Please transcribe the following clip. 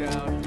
down.